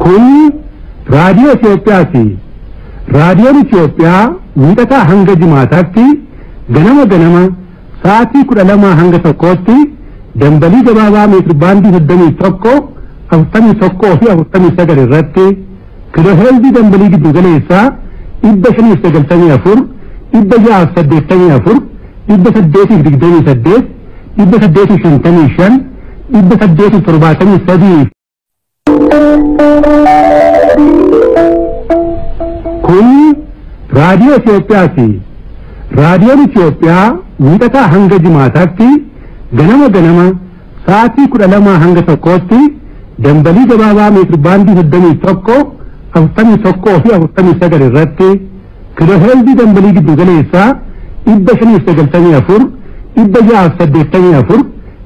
खुन राडियो चोप्या थी। राडियो चोप्या उतका हंग जिमा थकती गनम गनम, साथी कुल हंग तो कोती डंबली जबावा में त्रिबांधी सद्दमी तोको अवतमी तोको ही अवतमी सगर रत्ते, क्रहल भी डंबली की दुगले ऐसा इब्बशनी सगर तमी अफुर इब्बजा सद्देत तमी अफुर इब्बसद्देती दिग्दमी सद्देत इब्बसद्देती शन तमी शन shantamii shan dhibba saddeetiif torbaatamii sadii kun raadiyoo Itoophiyaati. Raadiyoon Itoophiyaa miidhagaa hanga jimaataatti ganama ganama sa'aatii kudha lamaa hanga tokkootti dambalii gabaabaa meetir baandii soddomii tokko afurtamii tokkoo fi afurtamii sagal irratti kiloheerzii dambalii giddu galeessaa dhibba shaniif sagaltamii afur dhibba ja'aaf saddeettamii afur